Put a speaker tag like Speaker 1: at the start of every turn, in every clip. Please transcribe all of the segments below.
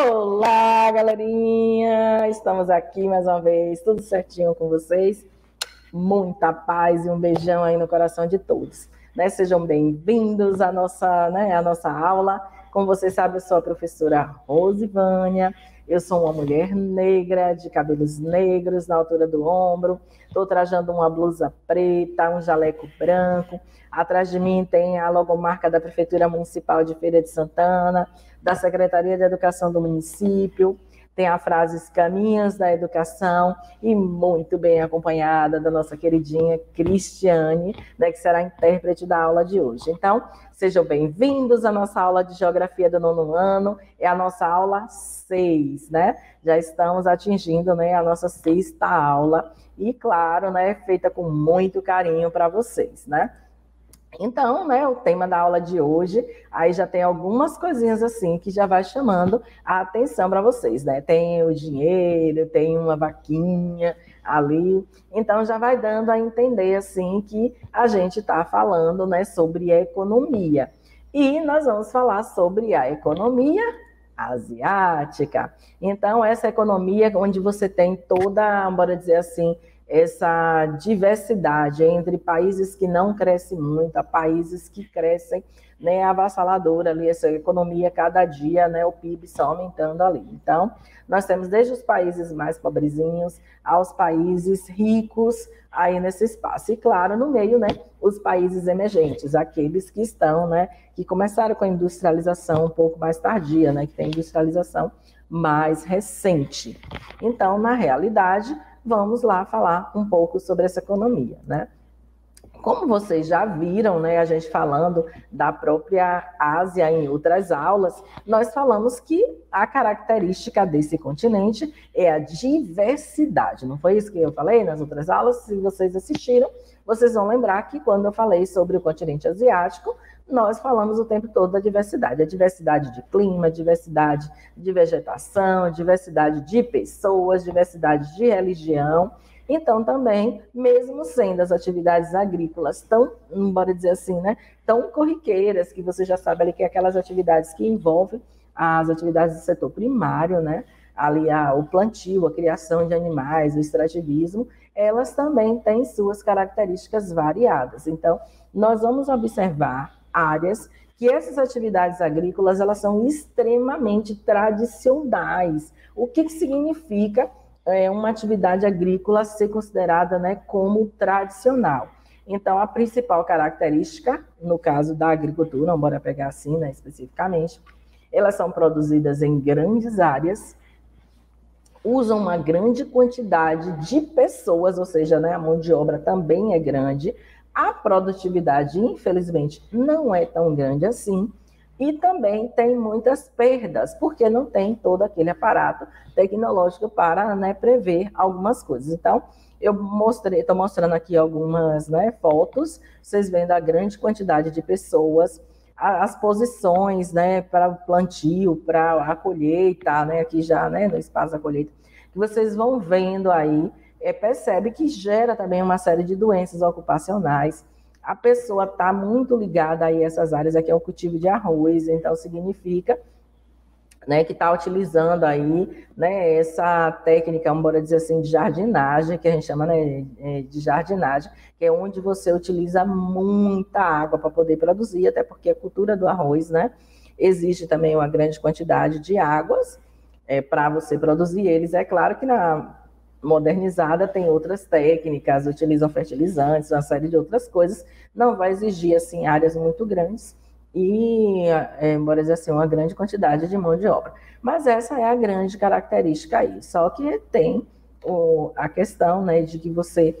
Speaker 1: Olá, galerinha! Estamos aqui mais uma vez, tudo certinho com vocês. Muita paz e um beijão aí no coração de todos. Né? Sejam bem-vindos à nossa, né, à nossa aula. Como vocês sabem, eu sou a professora Rosivânia. Eu sou uma mulher negra, de cabelos negros na altura do ombro. Estou trajando uma blusa preta, um jaleco branco. Atrás de mim tem a logomarca da Prefeitura Municipal de Feira de Santana, da Secretaria de Educação do município tem a frase Caminhos da Educação e muito bem acompanhada da nossa queridinha Cristiane, né, que será a intérprete da aula de hoje. Então, sejam bem-vindos à nossa aula de Geografia do nono ano, é a nossa aula 6, né? Já estamos atingindo né, a nossa sexta aula e, claro, né, feita com muito carinho para vocês, né? Então, né, o tema da aula de hoje, aí já tem algumas coisinhas assim que já vai chamando a atenção para vocês, né? Tem o dinheiro, tem uma vaquinha ali, então já vai dando a entender assim que a gente está falando, né, sobre economia. E nós vamos falar sobre a economia asiática. Então, essa economia onde você tem toda, bora dizer assim, essa diversidade entre países que não crescem muito a países que crescem né, avassaladora ali, essa economia cada dia, né, o PIB só aumentando ali. Então, nós temos desde os países mais pobrezinhos aos países ricos aí nesse espaço. E claro, no meio, né, os países emergentes, aqueles que estão, né, que começaram com a industrialização um pouco mais tardia, né, que tem industrialização mais recente. Então, na realidade, vamos lá falar um pouco sobre essa economia, né? Como vocês já viram, né, a gente falando da própria Ásia em outras aulas, nós falamos que a característica desse continente é a diversidade. Não foi isso que eu falei nas outras aulas? Se vocês assistiram, vocês vão lembrar que quando eu falei sobre o continente asiático, nós falamos o tempo todo da diversidade. A diversidade de clima, diversidade de vegetação, diversidade de pessoas, diversidade de religião. Então, também, mesmo sendo as atividades agrícolas tão, bora dizer assim, né, tão corriqueiras, que você já sabe ali que é aquelas atividades que envolvem as atividades do setor primário, né, ali a, o plantio, a criação de animais, o extrativismo, elas também têm suas características variadas. Então, nós vamos observar áreas que essas atividades agrícolas elas são extremamente tradicionais. O que, que significa é, uma atividade agrícola ser considerada né, como tradicional? Então, a principal característica, no caso da agricultura, bora pegar assim né, especificamente, elas são produzidas em grandes áreas, usam uma grande quantidade de pessoas, ou seja, né, a mão de obra também é grande, a produtividade, infelizmente, não é tão grande assim. E também tem muitas perdas, porque não tem todo aquele aparato tecnológico para né, prever algumas coisas. Então, eu mostrei, estou mostrando aqui algumas né, fotos, vocês vendo a grande quantidade de pessoas, as posições né, para o plantio, para a colheita, né, aqui já né, no espaço da colheita, que vocês vão vendo aí é, percebe que gera também uma série de doenças ocupacionais. A pessoa está muito ligada a essas áreas, aqui é o cultivo de arroz, então significa né, que está utilizando aí né, essa técnica, vamos dizer assim, de jardinagem, que a gente chama né, é, de jardinagem, que é onde você utiliza muita água para poder produzir, até porque a cultura do arroz, né, existe também uma grande quantidade de águas é, para você produzir eles. É claro que na modernizada tem outras técnicas, utilizam fertilizantes, uma série de outras coisas, não vai exigir assim áreas muito grandes e, é, embora dizer assim, uma grande quantidade de mão de obra. Mas essa é a grande característica aí. Só que tem o, a questão, né, de que você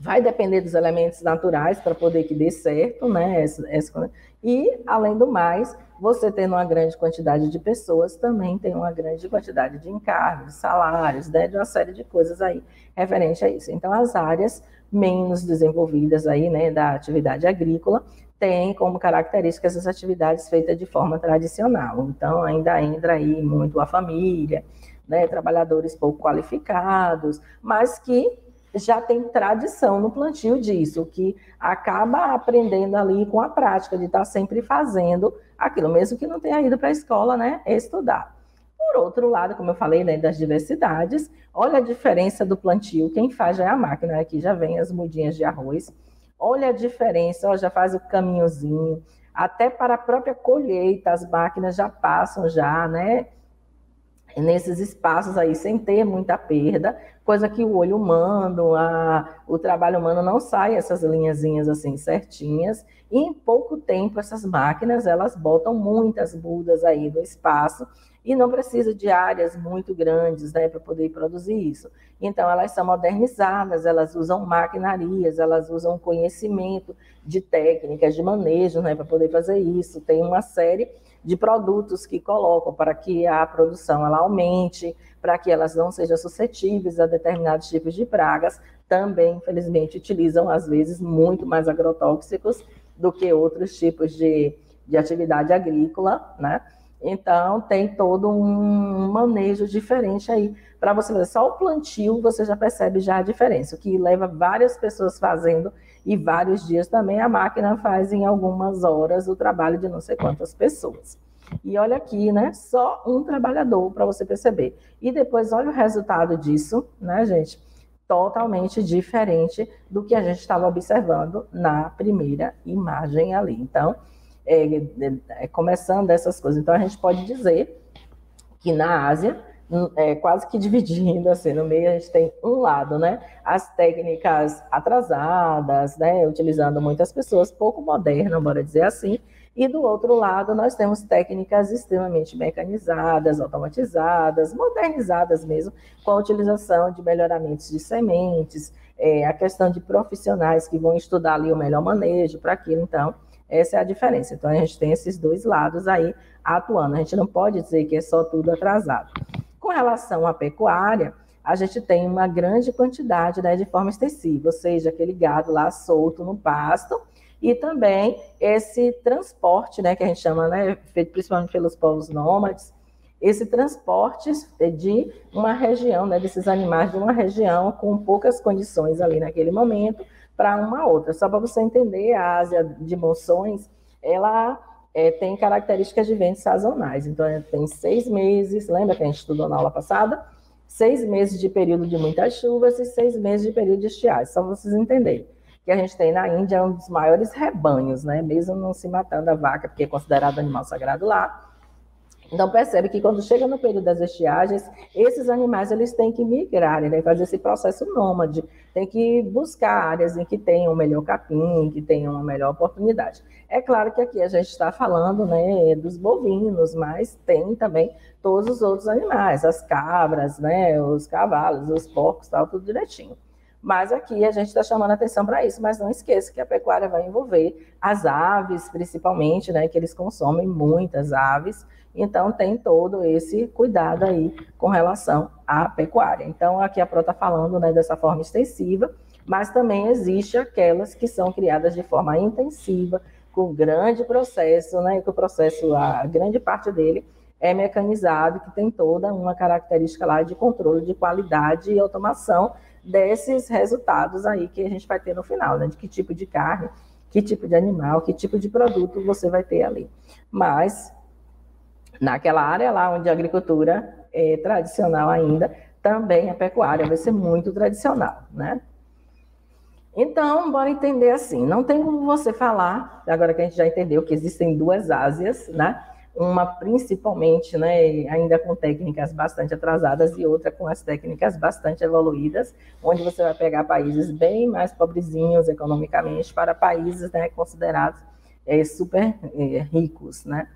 Speaker 1: vai depender dos elementos naturais para poder que dê certo, né? Essa, essa, e, além do mais, você tendo uma grande quantidade de pessoas, também tem uma grande quantidade de encargos, salários, né, de uma série de coisas aí referente a isso. Então, as áreas menos desenvolvidas aí, né, da atividade agrícola, têm como característica essas atividades feitas de forma tradicional. Então, ainda entra aí muito a família, né, trabalhadores pouco qualificados, mas que já tem tradição no plantio disso, que acaba aprendendo ali com a prática de estar sempre fazendo aquilo, mesmo que não tenha ido para a escola, né, estudar. Por outro lado, como eu falei, né, das diversidades, olha a diferença do plantio. Quem faz já é a máquina, aqui já vem as mudinhas de arroz. Olha a diferença, ó, já faz o caminhozinho. Até para a própria colheita, as máquinas já passam já, né? nesses espaços aí sem ter muita perda, coisa que o olho humano, a, o trabalho humano não sai essas linhazinhas assim certinhas, e em pouco tempo essas máquinas elas botam muitas mudas aí no espaço e não precisa de áreas muito grandes né, para poder produzir isso. Então, elas são modernizadas, elas usam maquinarias, elas usam conhecimento de técnicas de manejo né, para poder fazer isso. Tem uma série de produtos que colocam para que a produção ela aumente, para que elas não sejam suscetíveis a determinados tipos de pragas. Também, infelizmente, utilizam, às vezes, muito mais agrotóxicos do que outros tipos de, de atividade agrícola, né? Então, tem todo um manejo diferente aí. Para você ver, só o plantio você já percebe já a diferença, o que leva várias pessoas fazendo e vários dias também a máquina faz em algumas horas o trabalho de não sei quantas pessoas. E olha aqui, né? Só um trabalhador para você perceber. E depois olha o resultado disso, né, gente? Totalmente diferente do que a gente estava observando na primeira imagem ali. Então, é, é, é, começando essas coisas. Então, a gente pode dizer que na Ásia, hum, é, quase que dividindo assim, no meio a gente tem um lado, né, as técnicas atrasadas, né, utilizando muitas pessoas, pouco modernas, bora dizer assim, e do outro lado nós temos técnicas extremamente mecanizadas, automatizadas, modernizadas mesmo, com a utilização de melhoramentos de sementes, é, a questão de profissionais que vão estudar ali o melhor manejo para aquilo, então, essa é a diferença. Então, a gente tem esses dois lados aí atuando. A gente não pode dizer que é só tudo atrasado. Com relação à pecuária, a gente tem uma grande quantidade né, de forma extensiva, ou seja, aquele gado lá solto no pasto, e também esse transporte, né, que a gente chama, né, feito principalmente pelos povos nômades, esse transporte de uma região, né, desses animais de uma região com poucas condições ali naquele momento, para uma outra. Só para você entender, a Ásia de monções, ela é, tem características de ventos sazonais. Então, tem seis meses, lembra que a gente estudou na aula passada? Seis meses de período de muitas chuvas e seis meses de período de estiagem, só para vocês entenderem. Que a gente tem na Índia um dos maiores rebanhos, né? Mesmo não se matando a vaca, porque é considerado animal sagrado lá, então percebe que quando chega no período das estiagens, esses animais eles têm que migrar, né, fazer esse processo nômade, tem que buscar áreas em que tenham um melhor capim, que tenham uma melhor oportunidade. É claro que aqui a gente está falando, né, dos bovinos, mas tem também todos os outros animais, as cabras, né, os cavalos, os porcos, tal, tudo direitinho. Mas aqui a gente está chamando atenção para isso, mas não esqueça que a pecuária vai envolver as aves, principalmente, né, que eles consomem muitas aves, então, tem todo esse cuidado aí com relação à pecuária. Então, aqui a Pro está falando né, dessa forma extensiva, mas também existe aquelas que são criadas de forma intensiva, com grande processo, né, que o processo, a grande parte dele é mecanizado, que tem toda uma característica lá de controle de qualidade e automação desses resultados aí que a gente vai ter no final, né, de que tipo de carne, que tipo de animal, que tipo de produto você vai ter ali. Mas naquela área lá onde a agricultura é tradicional ainda, também a pecuária vai ser muito tradicional, né? Então, bora entender assim, não tem como você falar, agora que a gente já entendeu que existem duas Ásias, né? Uma principalmente, né, ainda com técnicas bastante atrasadas e outra com as técnicas bastante evoluídas, onde você vai pegar países bem mais pobrezinhos economicamente para países, né, considerados é, super é, ricos, né?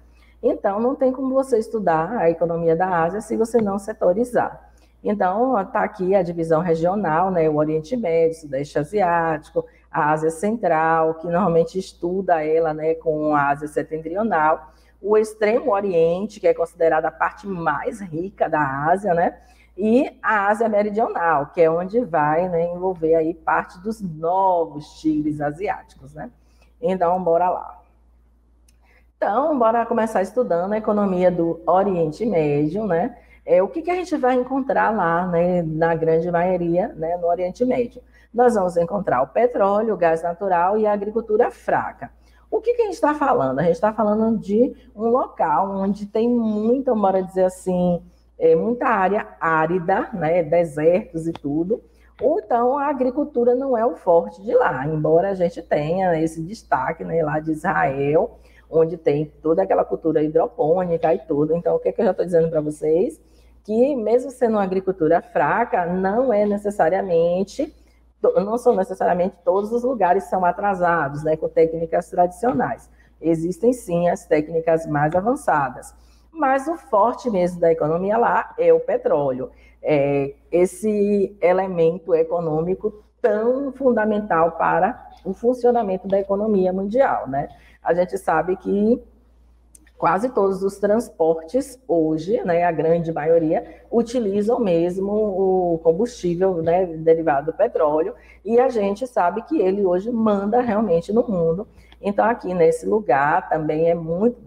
Speaker 1: Então, não tem como você estudar a economia da Ásia se você não setorizar. Então, está aqui a divisão regional, né, o Oriente Médio, o Sudeste Asiático, a Ásia Central, que normalmente estuda ela né, com a Ásia Setentrional, o Extremo Oriente, que é considerada a parte mais rica da Ásia, né, e a Ásia Meridional, que é onde vai né, envolver aí parte dos novos tigres asiáticos. Né? Então, bora lá. Então, bora começar estudando a economia do Oriente Médio, né? É, o que, que a gente vai encontrar lá, né, na grande maioria, né, no Oriente Médio? Nós vamos encontrar o petróleo, o gás natural e a agricultura fraca. O que, que a gente está falando? A gente está falando de um local onde tem muita, bora dizer assim, é, muita área árida, né, desertos e tudo, ou então a agricultura não é o forte de lá, embora a gente tenha esse destaque né, lá de Israel, onde tem toda aquela cultura hidropônica e tudo. Então, o que, que eu já estou dizendo para vocês? Que mesmo sendo uma agricultura fraca, não é necessariamente, não são necessariamente todos os lugares são atrasados, né, com técnicas tradicionais. Existem sim as técnicas mais avançadas mas o forte mesmo da economia lá é o petróleo. É esse elemento econômico tão fundamental para o funcionamento da economia mundial, né? A gente sabe que quase todos os transportes hoje, né, a grande maioria, utilizam mesmo o combustível né, derivado do petróleo, e a gente sabe que ele hoje manda realmente no mundo. Então, aqui nesse lugar também é muito,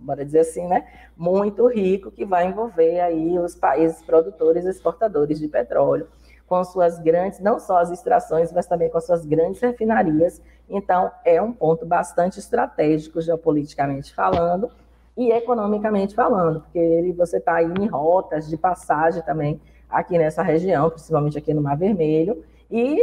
Speaker 1: bora dizer assim, né, muito rico que vai envolver aí os países produtores e exportadores de petróleo, com suas grandes, não só as extrações, mas também com suas grandes refinarias. Então, é um ponto bastante estratégico, geopoliticamente falando, e economicamente falando, porque ele, você está em rotas de passagem também aqui nessa região, principalmente aqui no Mar Vermelho, e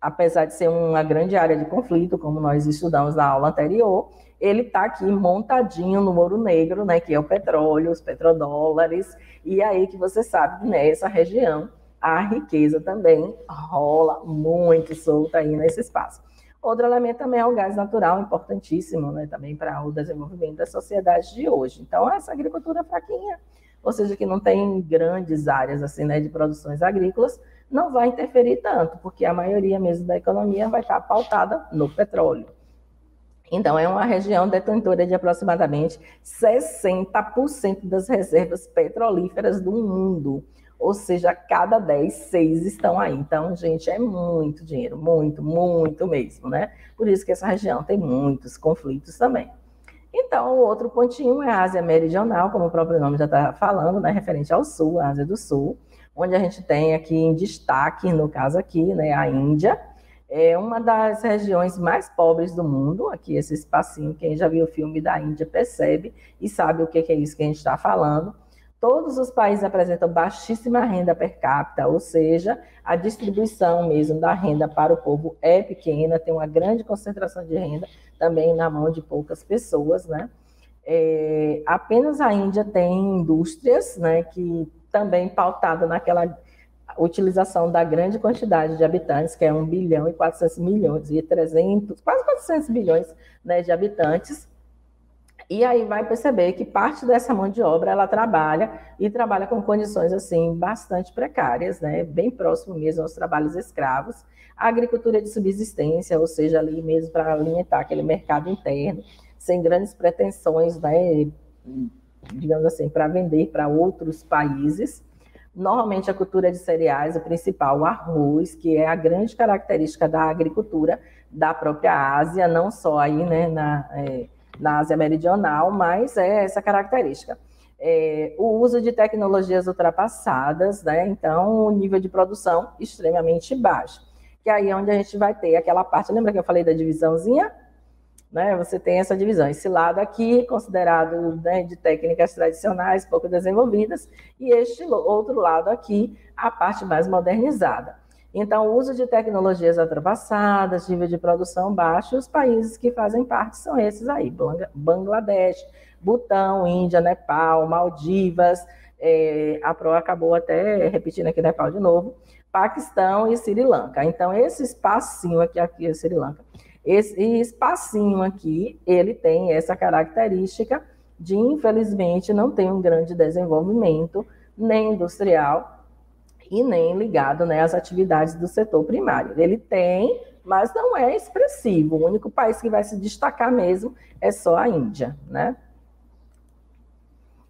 Speaker 1: apesar de ser uma grande área de conflito, como nós estudamos na aula anterior, ele está aqui montadinho no ouro negro, né, que é o petróleo, os petrodólares, e aí que você sabe que nessa região a riqueza também rola muito solta aí nesse espaço. Outro elemento também é o gás natural, importantíssimo, né, também para o desenvolvimento da sociedade de hoje. Então, essa agricultura fraquinha, ou seja, que não tem grandes áreas assim, né, de produções agrícolas, não vai interferir tanto, porque a maioria mesmo da economia vai estar pautada no petróleo. Então, é uma região detentora de aproximadamente 60% das reservas petrolíferas do mundo. Ou seja, cada 10, 6 estão aí. Então, gente, é muito dinheiro, muito, muito mesmo, né? Por isso que essa região tem muitos conflitos também. Então, o outro pontinho é a Ásia Meridional, como o próprio nome já está falando, né? Referente ao Sul, a Ásia do Sul, onde a gente tem aqui em destaque, no caso aqui, né, a Índia, é uma das regiões mais pobres do mundo. Aqui, esse espacinho, quem já viu o filme da Índia percebe e sabe o que é isso que a gente está falando. Todos os países apresentam baixíssima renda per capita, ou seja, a distribuição mesmo da renda para o povo é pequena, tem uma grande concentração de renda também na mão de poucas pessoas, né? É, apenas a Índia tem indústrias, né, que também pautada naquela utilização da grande quantidade de habitantes, que é 1 bilhão e 400 milhões, e 300, quase 400 bilhões né, de habitantes, e aí vai perceber que parte dessa mão de obra ela trabalha e trabalha com condições assim bastante precárias, né? Bem próximo mesmo aos trabalhos escravos. A agricultura de subsistência, ou seja, ali mesmo para alimentar aquele mercado interno, sem grandes pretensões, né? Digamos assim, para vender para outros países. Normalmente a cultura de cereais, o principal, o arroz, que é a grande característica da agricultura da própria Ásia, não só aí, né, na, é, na Ásia Meridional, mas é essa característica. É, o uso de tecnologias ultrapassadas, né, então o nível de produção extremamente baixo. Que aí é onde a gente vai ter aquela parte, lembra que eu falei da divisãozinha? Né, você tem essa divisão, esse lado aqui considerado né, de técnicas tradicionais pouco desenvolvidas, e este outro lado aqui, a parte mais modernizada. Então, o uso de tecnologias ultrapassadas, nível de produção baixo, os países que fazem parte são esses aí, Bangladesh, Butão, Índia, Nepal, Maldivas, é, a PRO acabou até repetindo aqui Nepal de novo, Paquistão e Sri Lanka. Então, esse espacinho aqui, aqui é Sri Lanka, esse espacinho aqui, ele tem essa característica de, infelizmente, não ter um grande desenvolvimento nem industrial e nem ligado né, às atividades do setor primário. Ele tem, mas não é expressivo. O único país que vai se destacar mesmo é só a Índia, né?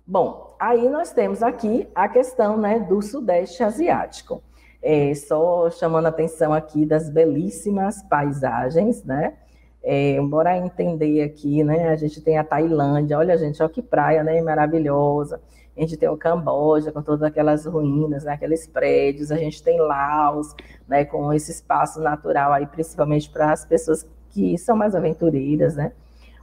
Speaker 1: Bom, aí nós temos aqui a questão né, do Sudeste Asiático. É, só chamando a atenção aqui das belíssimas paisagens, né? É, bora entender aqui, né? A gente tem a Tailândia, olha, gente, olha que praia, né? Maravilhosa. A gente tem o Camboja, com todas aquelas ruínas, né? aqueles prédios. A gente tem Laos, né? Com esse espaço natural aí, principalmente para as pessoas que são mais aventureiras, né?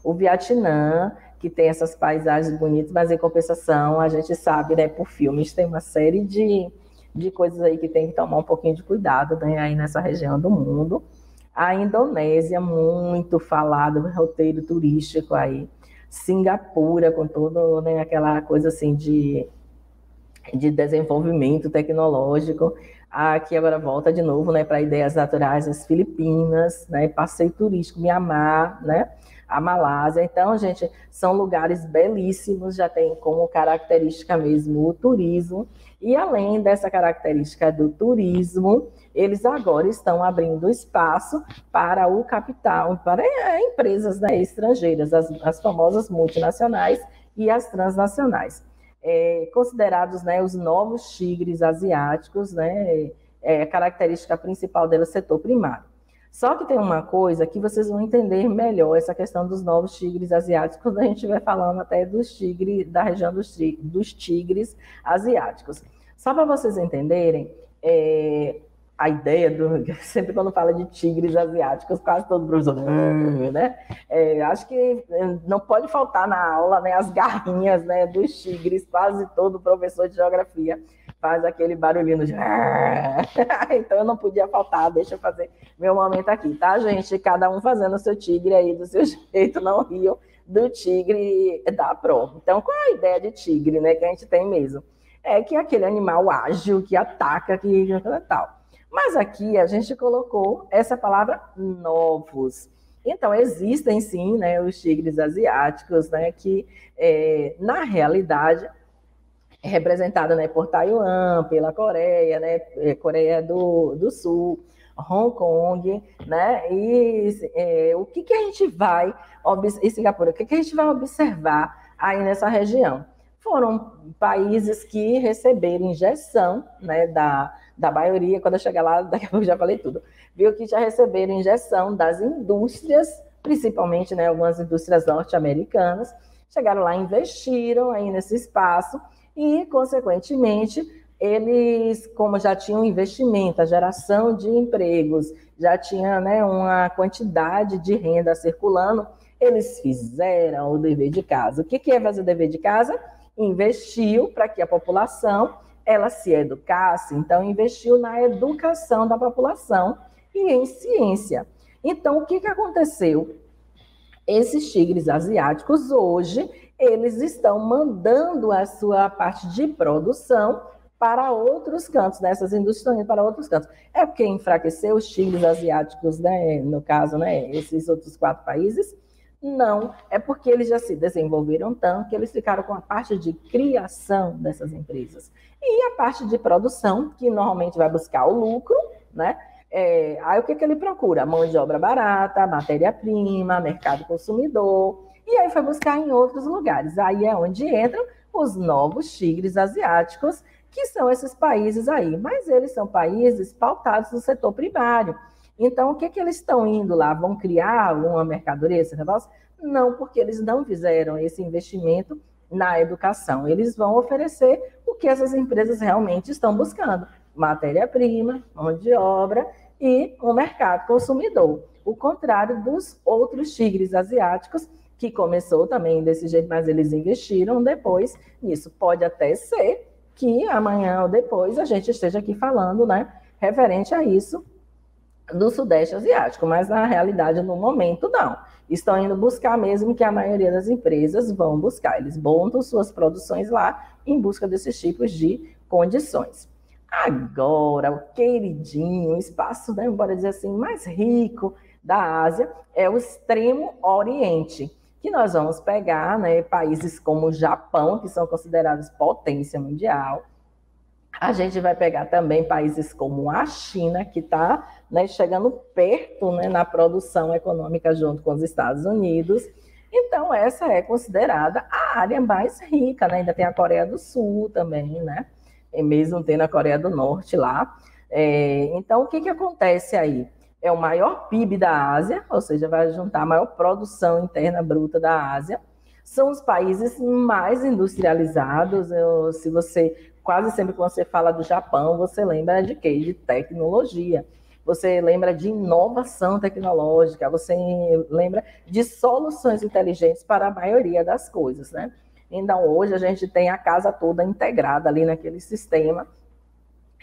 Speaker 1: O Vietnã, que tem essas paisagens bonitas, mas em compensação, a gente sabe, né, por filmes, tem uma série de, de coisas aí que tem que tomar um pouquinho de cuidado, né, aí nessa região do mundo. A Indonésia, muito falado, roteiro turístico aí. Singapura, com todo, né, aquela coisa assim de, de desenvolvimento tecnológico. Aqui agora volta de novo, né, para ideias naturais, as Filipinas, né, passeio turístico, Mianmar, né, a Malásia. Então, gente, são lugares belíssimos, já tem como característica mesmo o turismo. E além dessa característica do turismo, eles agora estão abrindo espaço para o capital, para empresas né, estrangeiras, as, as famosas multinacionais e as transnacionais. É, considerados né, os novos tigres asiáticos, né, é, a característica principal dele é o setor primário. Só que tem uma coisa que vocês vão entender melhor essa questão dos novos tigres asiáticos quando a gente vai falando até dos tigres da região dos, dos tigres asiáticos. Só para vocês entenderem, é, a ideia do sempre quando fala de tigres asiáticos, quase todo professor, né? É, acho que é, não pode faltar na aula, né, as garrinhas, né, dos tigres. Quase todo professor de geografia faz aquele barulhinho de... então eu não podia faltar, deixa eu fazer meu momento aqui, tá, gente? Cada um fazendo o seu tigre aí do seu jeito, não rio do tigre da prova. Então, qual é a ideia de tigre, né, que a gente tem mesmo? É que é aquele animal ágil que ataca, que tal. Mas aqui a gente colocou essa palavra novos. Então, existem sim né, os tigres asiáticos, né, que é, na realidade é representada né, por Taiwan, pela Coreia, né, é, Coreia do, do Sul, Hong Kong, né? E é, o que, que a gente vai e Singapura, o que, que a gente vai observar aí nessa região? Foram países que receberam injeção né, da, da maioria, quando eu chegar lá, daqui a pouco já falei tudo, viu que já receberam injeção das indústrias, principalmente né, algumas indústrias norte-americanas, chegaram lá, investiram aí nesse espaço e, consequentemente, eles, como já tinham investimento, a geração de empregos, já tinha né, uma quantidade de renda circulando, eles fizeram o dever de casa. O que é fazer o dever de casa? Investiu para que a população ela se educasse, então investiu na educação da população e em ciência. Então, o que, que aconteceu? Esses tigres asiáticos hoje eles estão mandando a sua parte de produção para outros cantos, nessas né? indústrias para outros cantos. É porque enfraqueceu os tigres asiáticos, né? no caso, né? esses outros quatro países? Não, é porque eles já se desenvolveram tanto que eles ficaram com a parte de criação dessas empresas. E a parte de produção, que normalmente vai buscar o lucro, né? É, aí o que, que ele procura? Mão de obra barata, matéria-prima, mercado consumidor. E aí foi buscar em outros lugares. Aí é onde entram os novos tigres asiáticos, que são esses países aí. Mas eles são países pautados no setor primário. Então, o que, que eles estão indo lá? Vão criar uma mercadoria, esse negócio? Não, porque eles não fizeram esse investimento na educação. Eles vão oferecer o que essas empresas realmente estão buscando: matéria-prima, mão de obra e o mercado consumidor. O contrário dos outros tigres asiáticos que começou também desse jeito, mas eles investiram depois nisso. Pode até ser que amanhã ou depois a gente esteja aqui falando, né, referente a isso do Sudeste Asiático, mas na realidade, no momento, não. Estão indo buscar mesmo que a maioria das empresas vão buscar. Eles montam suas produções lá em busca desses tipos de condições. Agora, o queridinho, o espaço, né, bora dizer assim, mais rico da Ásia é o extremo Oriente que nós vamos pegar né, países como o Japão, que são considerados potência mundial. A gente vai pegar também países como a China, que está né, chegando perto né, na produção econômica junto com os Estados Unidos. Então, essa é considerada a área mais rica, né? Ainda tem a Coreia do Sul também, né? E mesmo tendo a Coreia do Norte lá. É, então, o que, que acontece aí? é o maior PIB da Ásia, ou seja, vai juntar a maior produção interna bruta da Ásia. São os países mais industrializados. Eu, se você quase sempre que você fala do Japão, você lembra de quê? De tecnologia. Você lembra de inovação tecnológica, você lembra de soluções inteligentes para a maioria das coisas, né? Então, hoje a gente tem a casa toda integrada ali naquele sistema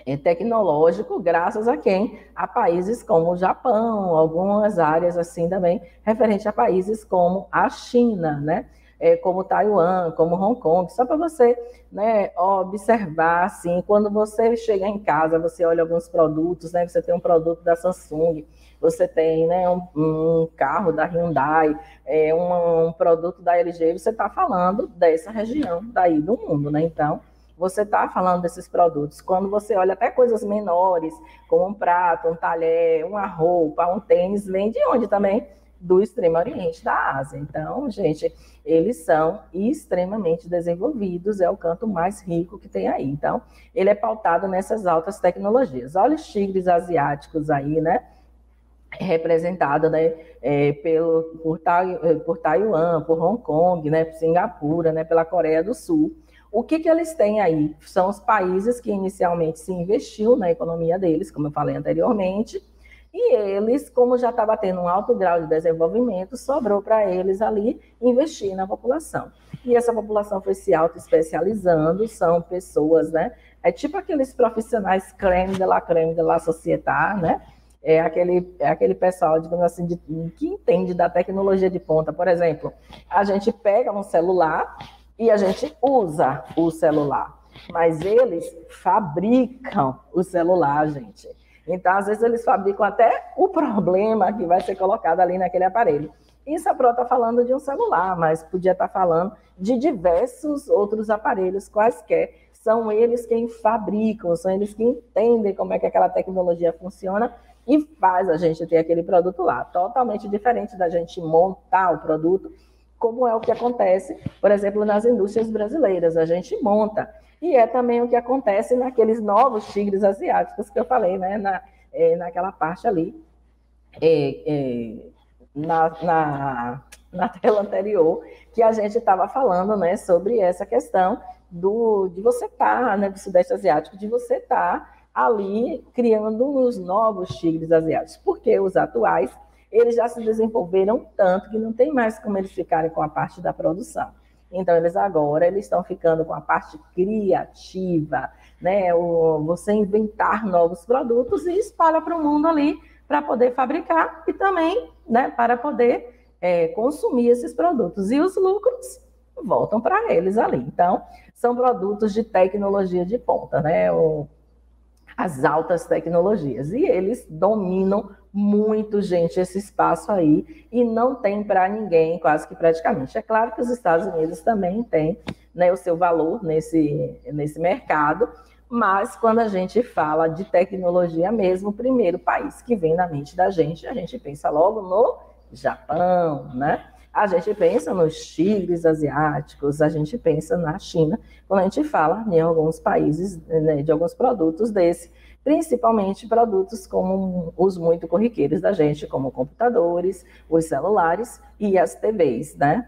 Speaker 1: é, tecnológico, graças a quem? A países como o Japão, algumas áreas assim também, referente a países como a China, né? É, como Taiwan, como Hong Kong, só para você né, observar, assim, quando você chega em casa, você olha alguns produtos, né, você tem um produto da Samsung, você tem né, um, um carro da Hyundai, é, um, um produto da LG, você está falando dessa região daí do mundo, né? Então, você está falando desses produtos. Quando você olha até coisas menores, como um prato, um talher, uma roupa, um tênis, vem de onde também? Do Extremo Oriente, da Ásia. Então, gente, eles são extremamente desenvolvidos, é o canto mais rico que tem aí. Então, ele é pautado nessas altas tecnologias. Olha os tigres asiáticos aí, né? representado né, é, pelo, por, por Taiwan, por Hong Kong, né, por Singapura, né, pela Coreia do Sul. O que, que eles têm aí? São os países que inicialmente se investiu na economia deles, como eu falei anteriormente, e eles, como já estava tendo um alto grau de desenvolvimento, sobrou para eles ali investir na população. E essa população foi se auto-especializando, são pessoas, né? É tipo aqueles profissionais creme de la creme de la sociedade, né? É aquele, é aquele pessoal, digamos assim, de, que entende da tecnologia de ponta. Por exemplo, a gente pega um celular e a gente usa o celular. Mas eles fabricam o celular, gente. Então, às vezes, eles fabricam até o problema que vai ser colocado ali naquele aparelho. Isso a Pro está falando de um celular, mas podia estar tá falando de diversos outros aparelhos, quaisquer. São eles quem fabricam, são eles que entendem como é que aquela tecnologia funciona e faz a gente ter aquele produto lá. Totalmente diferente da gente montar o produto como é o que acontece, por exemplo, nas indústrias brasileiras. A gente monta. E é também o que acontece naqueles novos tigres asiáticos que eu falei, né? Na, é, naquela parte ali, é, é, na, na, na, tela anterior, que a gente estava falando né, sobre essa questão do, de você estar, tá, né, do Sudeste Asiático, de você estar tá ali criando os novos tigres asiáticos, porque os atuais eles já se desenvolveram tanto que não tem mais como eles ficarem com a parte da produção. Então, eles agora eles estão ficando com a parte criativa, né? O, você inventar novos produtos e espalha para o mundo ali para poder fabricar e também né, para poder é, consumir esses produtos. E os lucros voltam para eles ali. Então, são produtos de tecnologia de ponta, né? O, as altas tecnologias. E eles dominam muito, gente, esse espaço aí, e não tem para ninguém, quase que praticamente. É claro que os Estados Unidos também têm né, o seu valor nesse, nesse mercado, mas quando a gente fala de tecnologia mesmo, o primeiro país que vem na mente da gente, a gente pensa logo no Japão, né? A gente pensa nos tigres asiáticos, a gente pensa na China, quando a gente fala em alguns países, né, de alguns produtos desse, principalmente produtos como os muito corriqueiros da gente, como computadores, os celulares e as TVs, né?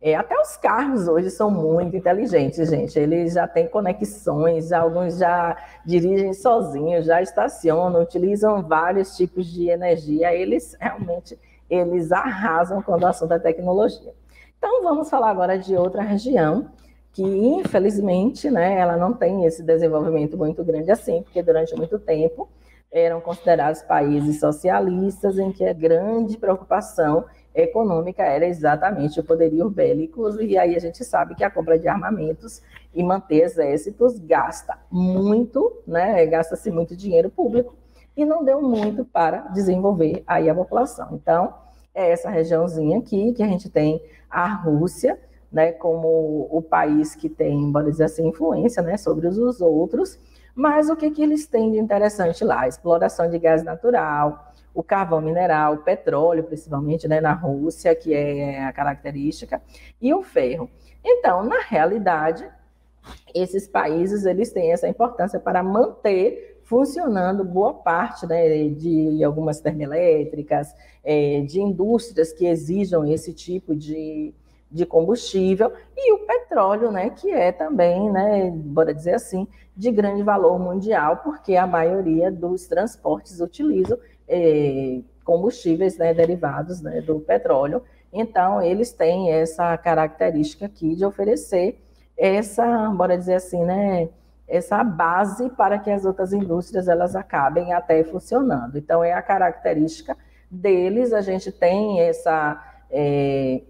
Speaker 1: É, até os carros hoje são muito inteligentes, gente. Eles já têm conexões, alguns já dirigem sozinhos, já estacionam, utilizam vários tipos de energia. Eles realmente eles arrasam quando o assunto é tecnologia. Então vamos falar agora de outra região que infelizmente, né, ela não tem esse desenvolvimento muito grande assim, porque durante muito tempo eram considerados países socialistas em que a grande preocupação econômica era exatamente o poderio bélico, e aí a gente sabe que a compra de armamentos e manter exércitos gasta muito, né, gasta-se muito dinheiro público, e não deu muito para desenvolver aí a população. Então, é essa regiãozinha aqui que a gente tem a Rússia, né, como o país que tem, vamos dizer assim, influência né, sobre os outros, mas o que, que eles têm de interessante lá? A exploração de gás natural, o carvão mineral, o petróleo, principalmente né, na Rússia, que é a característica, e o ferro. Então, na realidade, esses países eles têm essa importância para manter funcionando boa parte né, de algumas termoelétricas, é, de indústrias que exijam esse tipo de, de combustível, e o petróleo, né, que é também, né, bora dizer assim, de grande valor mundial, porque a maioria dos transportes utilizam eh, combustíveis né, derivados né, do petróleo. Então, eles têm essa característica aqui de oferecer essa, bora dizer assim, né, essa base para que as outras indústrias elas acabem até funcionando. Então, é a característica deles, a gente tem essa, é,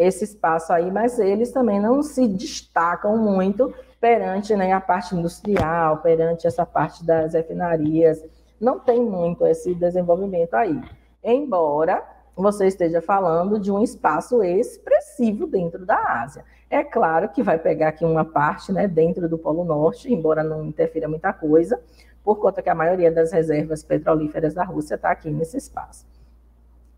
Speaker 1: esse espaço aí, mas eles também não se destacam muito perante né, a parte industrial, perante essa parte das refinarias, não tem muito esse desenvolvimento aí. Embora você esteja falando de um espaço expressivo dentro da Ásia. É claro que vai pegar aqui uma parte né, dentro do Polo Norte, embora não interfira muita coisa, por conta que a maioria das reservas petrolíferas da Rússia está aqui nesse espaço.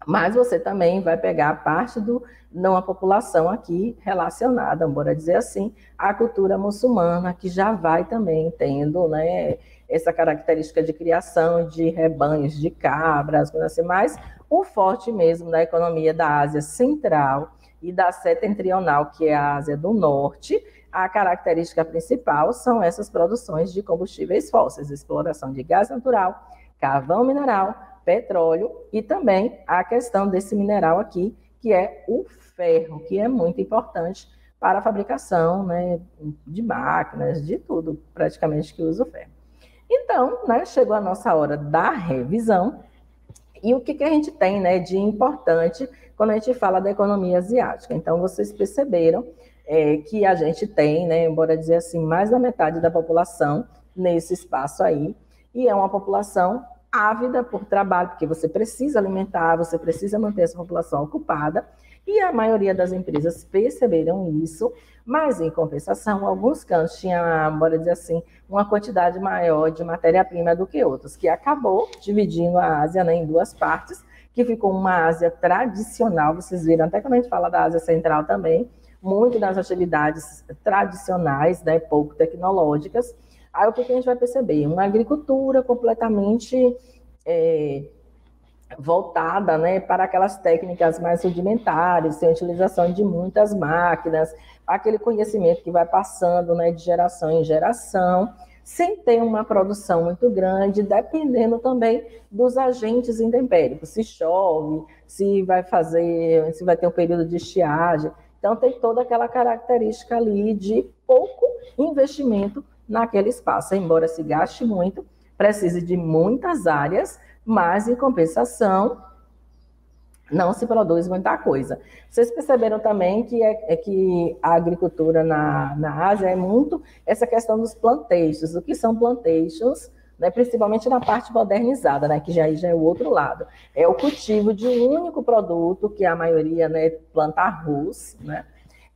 Speaker 1: Mas você também vai pegar parte do não a população aqui relacionada, bora dizer assim, à cultura muçulmana, que já vai também tendo né, essa característica de criação de rebanhos de cabras, coisas assim, mas o forte mesmo da economia da Ásia Central e da setentrional, que é a Ásia do Norte, a característica principal são essas produções de combustíveis fósseis, exploração de gás natural, carvão mineral, petróleo e também a questão desse mineral aqui, que é o ferro, que é muito importante para a fabricação né, de máquinas, de tudo praticamente que usa o ferro. Então, né, chegou a nossa hora da revisão. E o que, que a gente tem né, de importante quando a gente fala da economia asiática? Então, vocês perceberam é, que a gente tem, né, embora dizer assim, mais da metade da população nesse espaço aí, e é uma população ávida por trabalho, porque você precisa alimentar, você precisa manter essa população ocupada, e a maioria das empresas perceberam isso, mas em compensação, alguns cantos tinham, bora dizer assim, uma quantidade maior de matéria-prima do que outros, que acabou dividindo a Ásia né, em duas partes, que ficou uma Ásia tradicional, vocês viram até quando a gente fala da Ásia Central também, muito das atividades tradicionais, né, pouco tecnológicas. Aí o que, a gente vai perceber? Uma agricultura completamente é, voltada né, para aquelas técnicas mais rudimentares, sem utilização de muitas máquinas, aquele conhecimento que vai passando né, de geração em geração, sem ter uma produção muito grande, dependendo também dos agentes intempéricos, se chove, se vai fazer, se vai ter um período de estiagem. Então tem toda aquela característica ali de pouco investimento naquele espaço, embora se gaste muito, precise de muitas áreas mas em compensação não se produz muita coisa. Vocês perceberam também que, é, é que a agricultura na, na Ásia é muito essa questão dos planteixos. O que são planteixos? Né, principalmente na parte modernizada, né, que já, já é o outro lado. É o cultivo de um único produto, que a maioria né, planta arroz, né,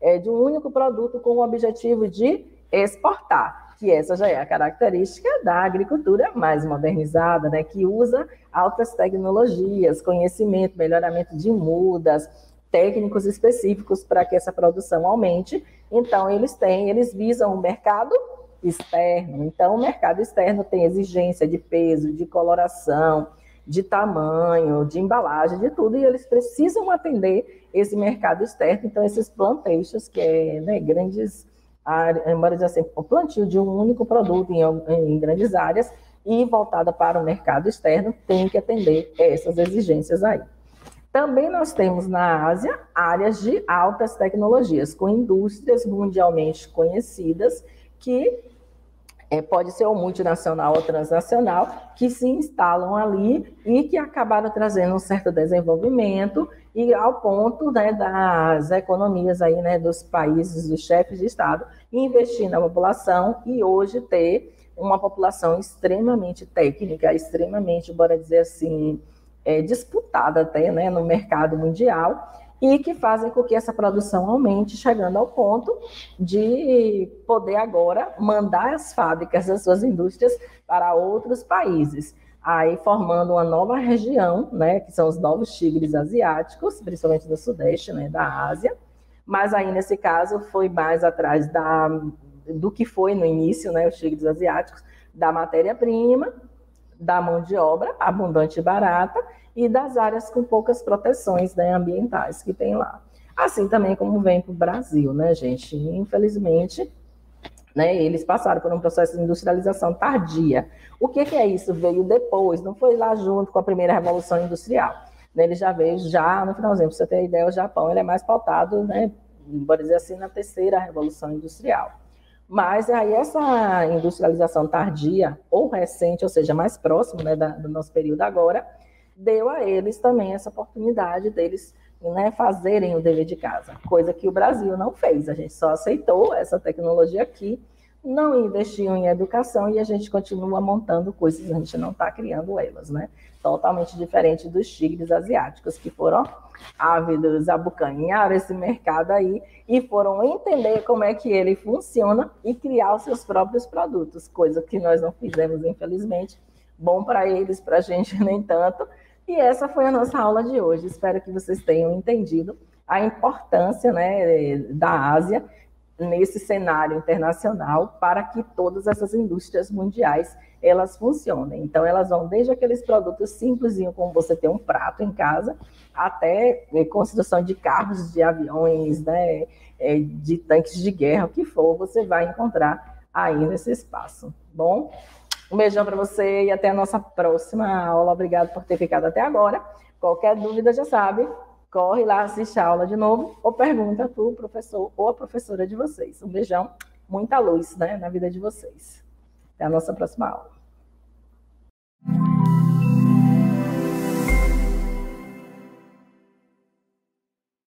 Speaker 1: é de um único produto com o objetivo de exportar que essa já é a característica da agricultura mais modernizada, né, que usa altas tecnologias, conhecimento, melhoramento de mudas, técnicos específicos para que essa produção aumente. Então, eles têm, eles visam o mercado externo. Então, o mercado externo tem exigência de peso, de coloração, de tamanho, de embalagem, de tudo, e eles precisam atender esse mercado externo. Então, esses plantations, que é né, grandes dizer assim, o plantio de um único produto em, em grandes áreas e voltada para o mercado externo tem que atender essas exigências aí. Também nós temos na Ásia áreas de altas tecnologias, com indústrias mundialmente conhecidas que é, pode ser ou multinacional ou transnacional, que se instalam ali e que acabaram trazendo um certo desenvolvimento e ao ponto né, das economias aí, né, dos países, dos chefes de Estado, investir na população e hoje ter uma população extremamente técnica, extremamente, bora dizer assim, é, disputada até né, no mercado mundial, e que fazem com que essa produção aumente, chegando ao ponto de poder agora mandar as fábricas das suas indústrias para outros países, aí formando uma nova região, né, que são os novos tigres asiáticos, principalmente do Sudeste, né, da Ásia, mas aí nesse caso foi mais atrás da, do que foi no início, né, os tigres asiáticos, da matéria-prima, da mão de obra abundante e barata, e das áreas com poucas proteções né, ambientais que tem lá. Assim também como vem para o Brasil, né, gente? Infelizmente, né, eles passaram por um processo de industrialização tardia. O que, que é isso? Veio depois, não foi lá junto com a primeira revolução industrial. Né, ele já veio já no finalzinho. Para você ter ideia, o Japão ele é mais pautado, né, por dizer assim, na terceira revolução industrial. Mas aí essa industrialização tardia ou recente, ou seja, mais próximo né, da, do nosso período agora, deu a eles também essa oportunidade deles né, fazerem o dever de casa, coisa que o Brasil não fez. A gente só aceitou essa tecnologia aqui, não investiu em educação e a gente continua montando coisas, a gente não está criando elas, né? Totalmente diferente dos tigres asiáticos, que foram ávidos, abocanhar esse mercado aí e foram entender como é que ele funciona e criar os seus próprios produtos, coisa que nós não fizemos, infelizmente. Bom para eles, para a gente nem tanto, e essa foi a nossa aula de hoje. Espero que vocês tenham entendido a importância né, da Ásia nesse cenário internacional para que todas essas indústrias mundiais elas funcionem. Então elas vão desde aqueles produtos simples, como você ter um prato em casa, até né, construção de carros, de aviões, né, é, de tanques de guerra, o que for, você vai encontrar aí nesse espaço. Bom, um beijão para você e até a nossa próxima aula. Obrigado por ter ficado até agora. Qualquer dúvida já sabe, corre lá, assiste a aula de novo ou pergunta para o professor ou a professora de vocês. Um beijão, muita luz né, na vida de vocês. Até a nossa próxima aula.